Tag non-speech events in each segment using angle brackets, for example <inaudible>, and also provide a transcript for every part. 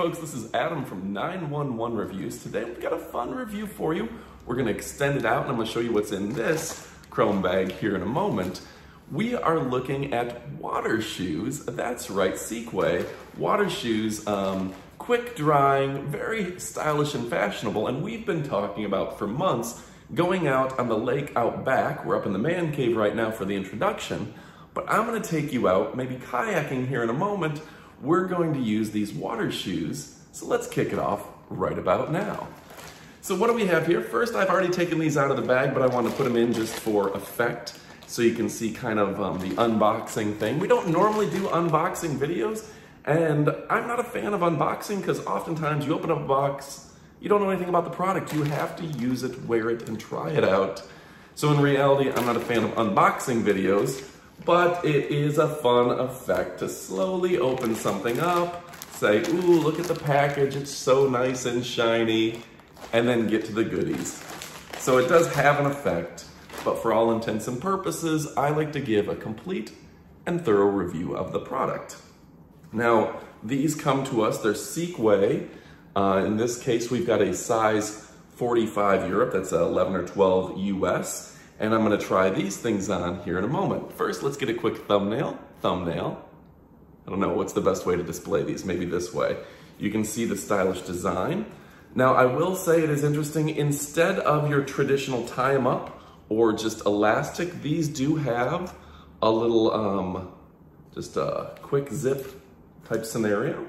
folks, this is Adam from 911 Reviews. Today we've got a fun review for you. We're gonna extend it out and I'm gonna show you what's in this chrome bag here in a moment. We are looking at water shoes. That's right, Seekway. Water shoes, um, quick drying, very stylish and fashionable, and we've been talking about for months going out on the lake out back. We're up in the man cave right now for the introduction, but I'm gonna take you out, maybe kayaking here in a moment. We're going to use these water shoes, so let's kick it off right about now. So what do we have here? First, I've already taken these out of the bag, but I want to put them in just for effect so you can see kind of um, the unboxing thing. We don't normally do unboxing videos, and I'm not a fan of unboxing because oftentimes you open up a box, you don't know anything about the product. You have to use it, wear it, and try it out. So in reality, I'm not a fan of unboxing videos, but it is a fun effect to slowly open something up, say, ooh, look at the package, it's so nice and shiny, and then get to the goodies. So it does have an effect, but for all intents and purposes, I like to give a complete and thorough review of the product. Now, these come to us, they're Seekway. Uh, in this case, we've got a size 45 Europe, that's 11 or 12 US, and I'm gonna try these things on here in a moment. First, let's get a quick thumbnail. Thumbnail. I don't know, what's the best way to display these? Maybe this way. You can see the stylish design. Now, I will say it is interesting, instead of your traditional tie them up, or just elastic. These do have a little, um, just a quick zip type scenario,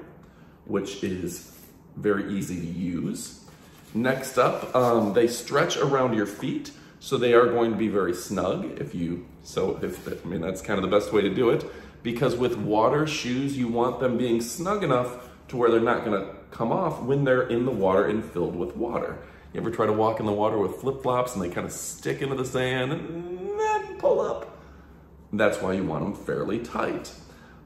which is very easy to use. Next up, um, they stretch around your feet, so they are going to be very snug if you, so if, I mean, that's kind of the best way to do it, because with water shoes, you want them being snug enough to where they're not gonna come off when they're in the water and filled with water. You ever try to walk in the water with flip-flops and they kind of stick into the sand and then pull up? That's why you want them fairly tight.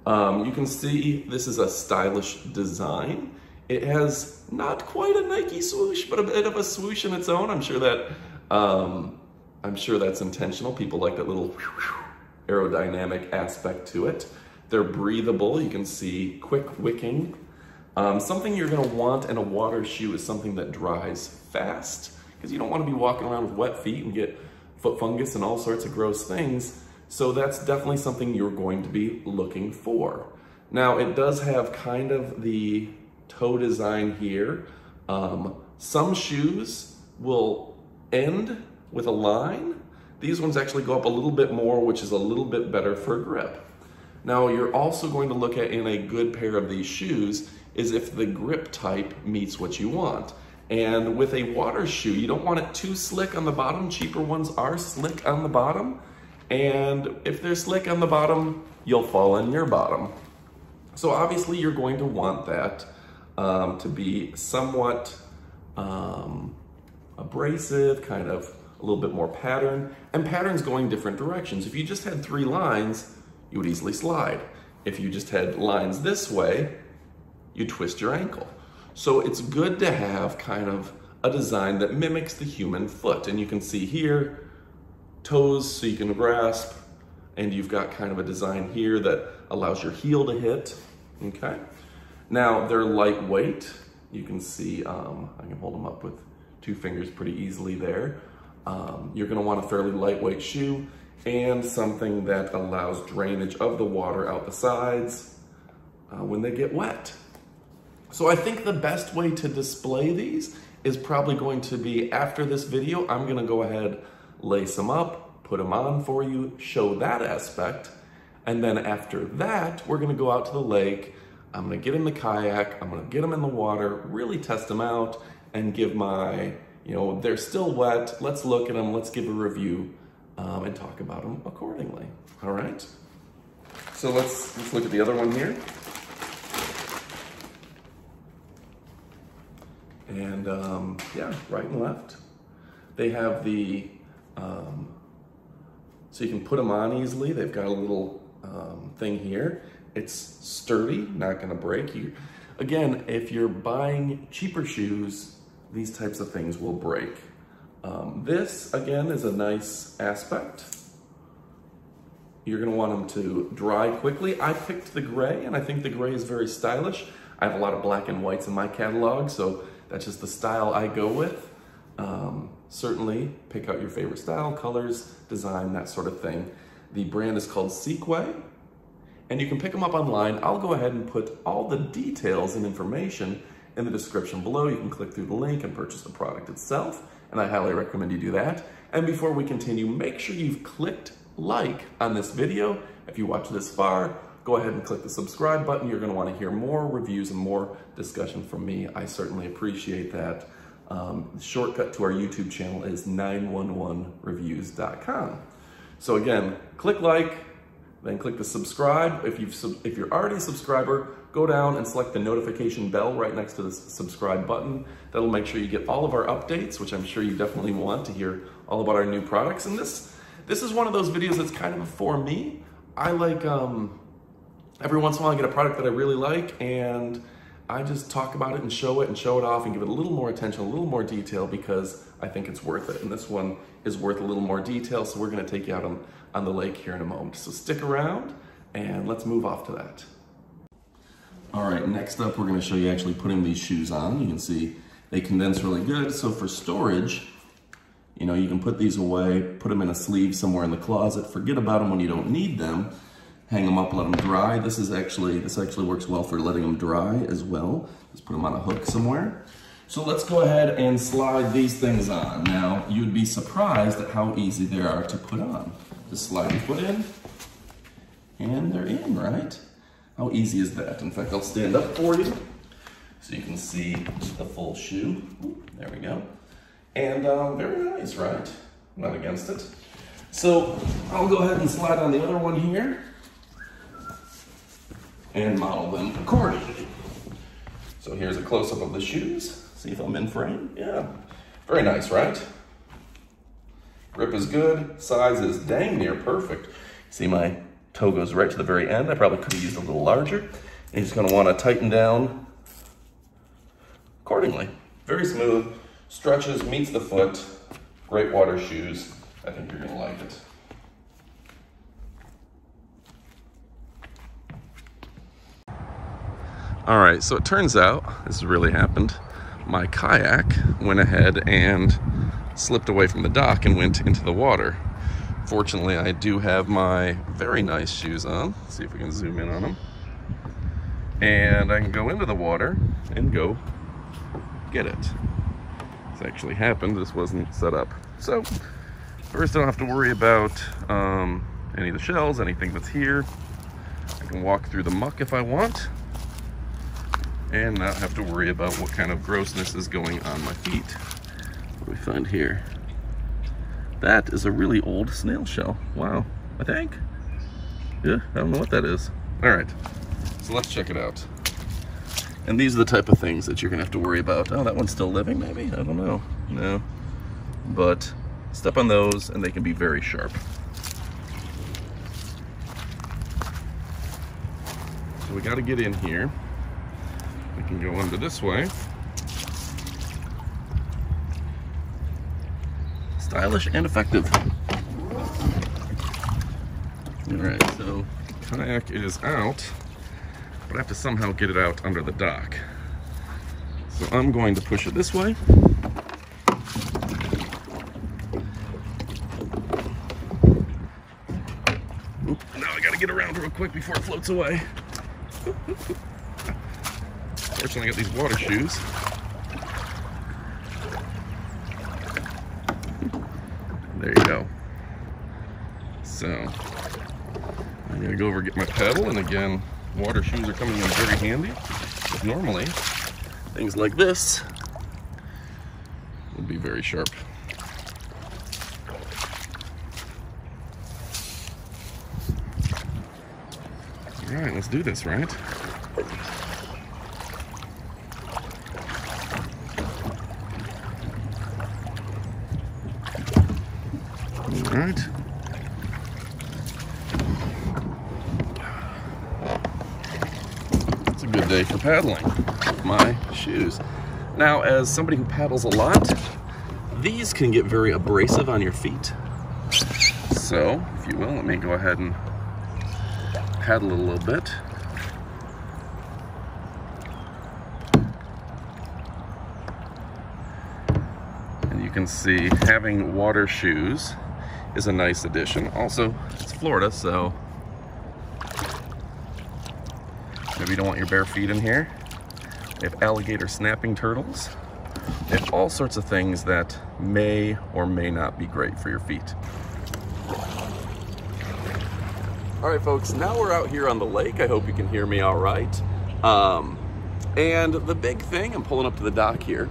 Um, you can see this is a stylish design. It has not quite a Nike swoosh, but a bit of a swoosh in its own. I'm sure that um, I'm sure that's intentional. People like that little aerodynamic aspect to it. They're breathable. You can see quick wicking um, something you're gonna want in a water shoe is something that dries fast because you don't wanna be walking around with wet feet and get foot fungus and all sorts of gross things. So that's definitely something you're going to be looking for. Now it does have kind of the toe design here. Um, some shoes will end with a line. These ones actually go up a little bit more, which is a little bit better for grip. Now you're also going to look at in a good pair of these shoes is if the grip type meets what you want. And with a water shoe, you don't want it too slick on the bottom. Cheaper ones are slick on the bottom. And if they're slick on the bottom, you'll fall in your bottom. So obviously you're going to want that um, to be somewhat um, abrasive, kind of a little bit more pattern, and patterns going different directions. If you just had three lines, you would easily slide. If you just had lines this way, you twist your ankle. So it's good to have kind of a design that mimics the human foot. And you can see here, toes so you can grasp, and you've got kind of a design here that allows your heel to hit, okay? Now, they're lightweight. You can see, um, I can hold them up with two fingers pretty easily there. Um, you're gonna want a fairly lightweight shoe and something that allows drainage of the water out the sides uh, when they get wet. So I think the best way to display these is probably going to be after this video, I'm gonna go ahead, lace them up, put them on for you, show that aspect. And then after that, we're gonna go out to the lake, I'm gonna get in the kayak, I'm gonna get them in the water, really test them out and give my, you know, they're still wet, let's look at them, let's give a review um, and talk about them accordingly, all right? So let's, let's look at the other one here. And um, yeah, right and left. They have the, um, so you can put them on easily. They've got a little um, thing here. It's sturdy, not gonna break. You, again, if you're buying cheaper shoes, these types of things will break. Um, this, again, is a nice aspect. You're gonna want them to dry quickly. I picked the gray, and I think the gray is very stylish. I have a lot of black and whites in my catalog, so that's just the style I go with. Um, certainly pick out your favorite style, colors, design, that sort of thing. The brand is called Seekway, and you can pick them up online. I'll go ahead and put all the details and information in the description below. You can click through the link and purchase the product itself, and I highly recommend you do that. And before we continue, make sure you've clicked like on this video. If you watch this far, go ahead and click the subscribe button. You're gonna to want to hear more reviews and more discussion from me. I certainly appreciate that. Um, the shortcut to our YouTube channel is 911reviews.com. So again, click like, then click the subscribe. If, you've, if you're already a subscriber, go down and select the notification bell right next to the subscribe button. That'll make sure you get all of our updates, which I'm sure you definitely want to hear all about our new products. And this, this is one of those videos that's kind of for me. I like, um, every once in a while I get a product that I really like and I just talk about it and show it and show it off and give it a little more attention, a little more detail because I think it's worth it. And this one is worth a little more detail. So we're gonna take you out on, on the lake here in a moment. So stick around and let's move off to that. All right, next up, we're gonna show you actually putting these shoes on. You can see they condense really good. So for storage, you know, you can put these away, put them in a sleeve somewhere in the closet, forget about them when you don't need them, hang them up, let them dry. This is actually, this actually works well for letting them dry as well. Just put them on a hook somewhere. So let's go ahead and slide these things on. Now, you'd be surprised at how easy they are to put on. Just slide your foot in, and they're in, right? How easy is that? In fact, I'll stand up for you so you can see the full shoe. There we go. And um, very nice, right? Not against it. So I'll go ahead and slide on the other one here and model them accordingly. So here's a close-up of the shoes. See if I'm in frame? Yeah. Very nice, right? Grip is good. Size is dang near perfect. See my toe goes right to the very end. I probably could have used a little larger. And you're just gonna wanna tighten down accordingly. Very smooth stretches, meets the foot, great water shoes. I think you're gonna like it. All right, so it turns out, this really happened, my kayak went ahead and slipped away from the dock and went into the water. Fortunately, I do have my very nice shoes on. Let's see if we can zoom in on them. And I can go into the water and go get it. This actually happened, this wasn't set up. So, first I don't have to worry about um, any of the shells, anything that's here. I can walk through the muck if I want and not have to worry about what kind of grossness is going on my feet. What do we find here? That is a really old snail shell. Wow, I think. Yeah, I don't know what that is. All right, so let's check it out. And these are the type of things that you're gonna have to worry about. Oh, that one's still living, maybe? I don't know. No. But step on those and they can be very sharp. So we gotta get in here. We can go under this way. Stylish and effective. All right, so kayak is out but I have to somehow get it out under the dock. So I'm going to push it this way. Now I gotta get around real quick before it floats away. <laughs> Fortunately, I got these water shoes. There you go. So, I'm gonna go over and get my pedal, and again, water shoes are coming in very handy. Normally, things like this would be very sharp. All right, let's do this, right? It's a good day for paddling. My shoes. Now, as somebody who paddles a lot, these can get very abrasive on your feet. So, if you will, let me go ahead and paddle a little bit. And you can see having water shoes is a nice addition. Also, it's Florida, so maybe you don't want your bare feet in here. They have alligator snapping turtles. They have all sorts of things that may or may not be great for your feet. All right, folks, now we're out here on the lake. I hope you can hear me all right. Um, and the big thing, I'm pulling up to the dock here.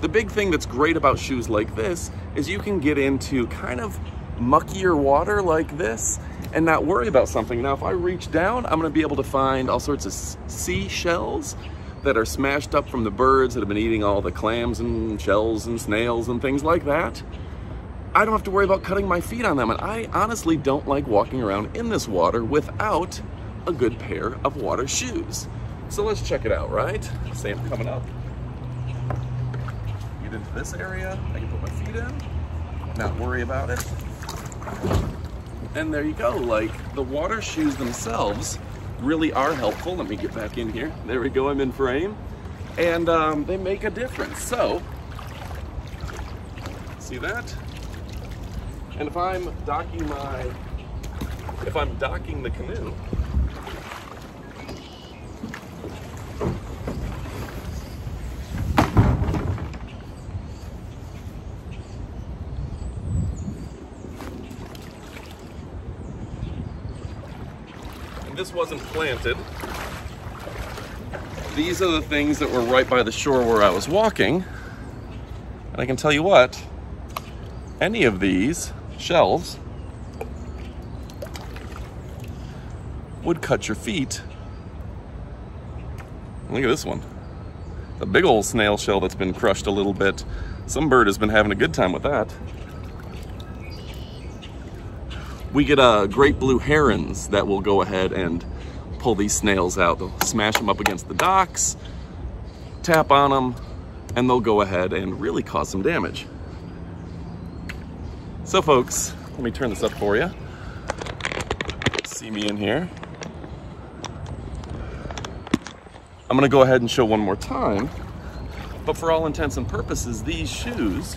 The big thing that's great about shoes like this is you can get into kind of muckier water like this and not worry about something. Now, if I reach down, I'm gonna be able to find all sorts of seashells that are smashed up from the birds that have been eating all the clams and shells and snails and things like that. I don't have to worry about cutting my feet on them. And I honestly don't like walking around in this water without a good pair of water shoes. So let's check it out, right? I'm coming up. Get into this area, I can put my feet in, not worry about it. And there you go, like the water shoes themselves really are helpful. Let me get back in here. There we go, I'm in frame. And um, they make a difference. So, see that? And if I'm docking my, if I'm docking the canoe, this wasn't planted. These are the things that were right by the shore where I was walking. And I can tell you what, any of these shells would cut your feet. Look at this one. A big old snail shell that's been crushed a little bit. Some bird has been having a good time with that. We get uh, great blue herons that will go ahead and pull these snails out. They'll smash them up against the docks, tap on them, and they'll go ahead and really cause some damage. So folks, let me turn this up for you. See me in here. I'm gonna go ahead and show one more time, but for all intents and purposes, these shoes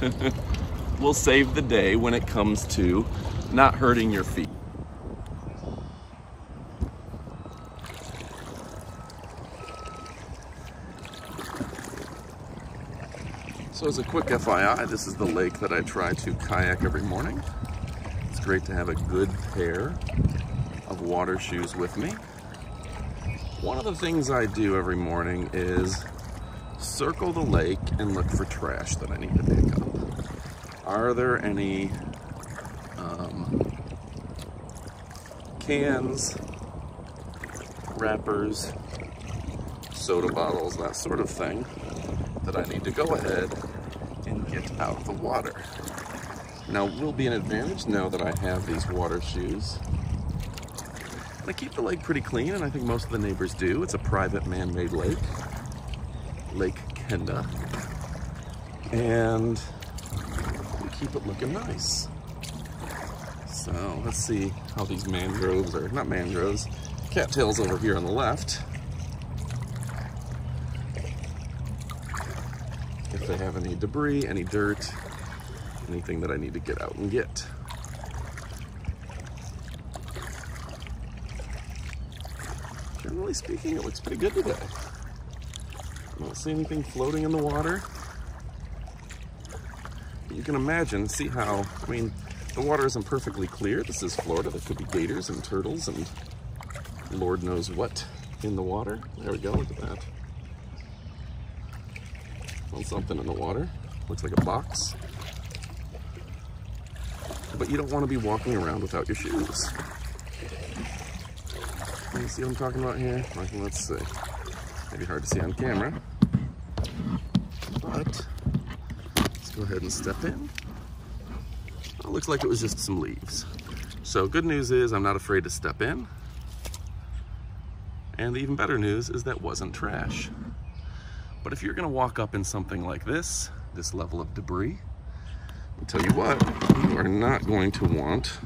<laughs> will save the day when it comes to not hurting your feet. So as a quick FYI, this is the lake that I try to kayak every morning. It's great to have a good pair of water shoes with me. One of the things I do every morning is circle the lake and look for trash that I need to pick up. Are there any um, cans, wrappers, soda bottles, that sort of thing that I need to go ahead and get out of the water. Now, will be an advantage now that I have these water shoes. I keep the lake pretty clean, and I think most of the neighbors do. It's a private man-made lake, Lake Kenda. And keep it looking nice. So let's see how these mangroves, or not mangroves, cattails over here on the left. If they have any debris, any dirt, anything that I need to get out and get. Generally speaking, it looks pretty good today. I don't see anything floating in the water you can imagine, see how, I mean, the water isn't perfectly clear. This is Florida. There could be gators and turtles and Lord knows what in the water. There we go, look at that. Found something in the water. Looks like a box. But you don't want to be walking around without your shoes. You see what I'm talking about here? let's see. Maybe hard to see on camera. But ahead and step in. It looks like it was just some leaves. So good news is I'm not afraid to step in. And the even better news is that wasn't trash. But if you're gonna walk up in something like this, this level of debris, I'll tell you what, you are not going to want,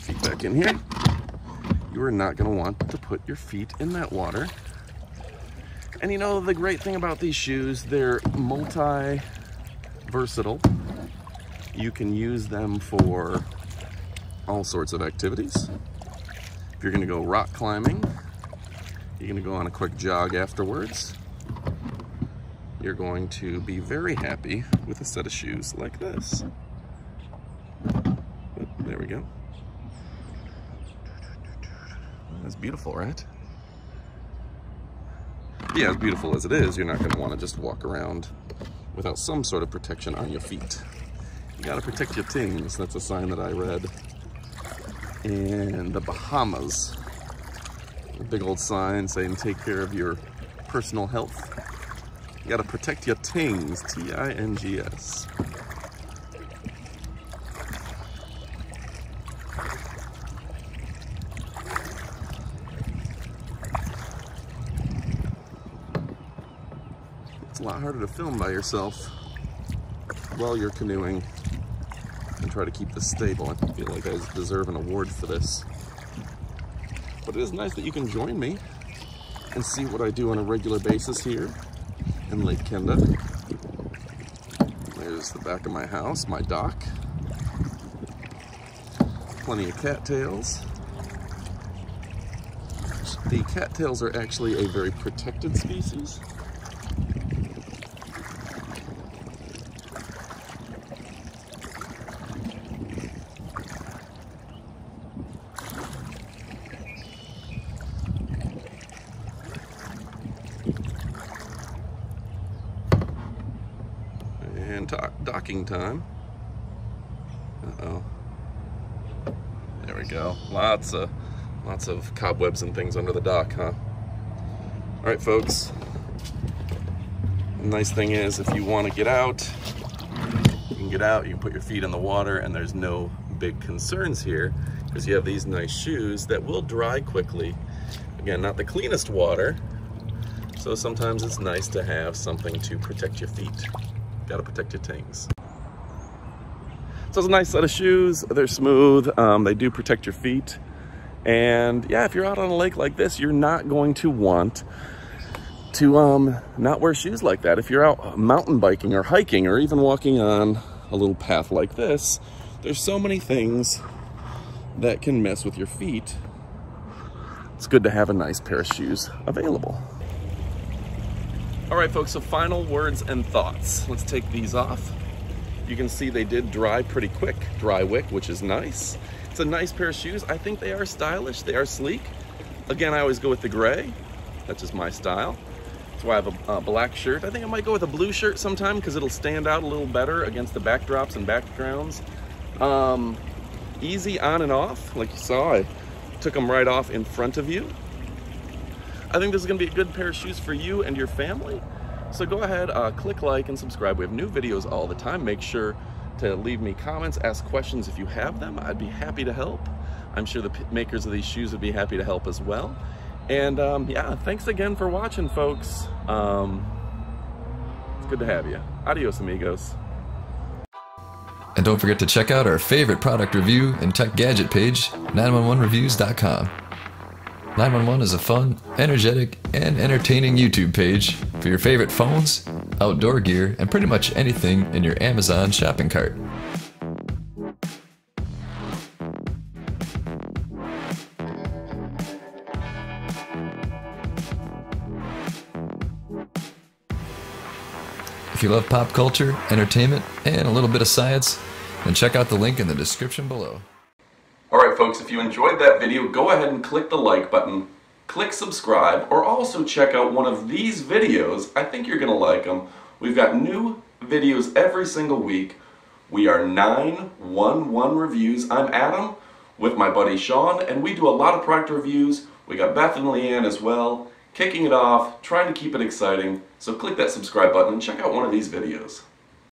feet back in here, you are not gonna want to put your feet in that water And you know, the great thing about these shoes, they're multi-versatile. You can use them for all sorts of activities. If you're gonna go rock climbing, you're gonna go on a quick jog afterwards, you're going to be very happy with a set of shoes like this. There we go. That's beautiful, right? Yeah, as beautiful as it is, you're not gonna wanna just walk around without some sort of protection on your feet. You gotta protect your things. That's a sign that I read in the Bahamas. A big old sign saying take care of your personal health. You gotta protect your tings, T-I-N-G-S. It's a lot harder to film by yourself while you're canoeing and try to keep this stable. I feel like I deserve an award for this. But it is nice that you can join me and see what I do on a regular basis here in Lake Kenda. There's the back of my house, my dock. Plenty of cattails. The cattails are actually a very protected species. and docking time. Uh-oh. There we go. Lots of lots of cobwebs and things under the dock, huh? All right, folks. The nice thing is if you want to get out, you can get out, you can put your feet in the water and there's no big concerns here because you have these nice shoes that will dry quickly. Again, not the cleanest water, so sometimes it's nice to have something to protect your feet. Gotta protect your things. So it's a nice set of shoes. They're smooth. Um, they do protect your feet. And yeah, if you're out on a lake like this, you're not going to want to um, not wear shoes like that. If you're out mountain biking or hiking or even walking on a little path like this, there's so many things that can mess with your feet. It's good to have a nice pair of shoes available. All right, folks, so final words and thoughts. Let's take these off. You can see they did dry pretty quick, dry wick, which is nice. It's a nice pair of shoes. I think they are stylish, they are sleek. Again, I always go with the gray. That's just my style. That's why I have a, black shirt. I think I might go with a blue shirt sometime because it'll stand out a little better against the backdrops and backgrounds. Um, easy on and off, like you saw, I took them right off in front of you. I think this is gonna be a good pair of shoes for you and your family. So go ahead, uh, click like and subscribe. We have new videos all the time. Make sure to leave me comments, ask questions if you have them. I'd be happy to help. I'm sure the makers of these shoes would be happy to help as well. And um, yeah, thanks again for watching, folks. Um, it's good to have you. Adios, amigos. And don't forget to check out our favorite product review and tech gadget page, 911reviews.com. 911 is a fun, energetic, and entertaining YouTube page for your favorite phones, outdoor gear, and pretty much anything in your Amazon shopping cart. If you love pop culture, entertainment, and a little bit of science, then check out the link in the description below. Folks, if you enjoyed that video, go ahead and click the like button, click subscribe, or also check out one of these videos. I think you're going to like them. We've got new videos every single week. We are 911 Reviews. I'm Adam with my buddy Sean, and we do a lot of product reviews. We got Beth and Leanne as well, kicking it off, trying to keep it exciting. So click that subscribe button and check out one of these videos.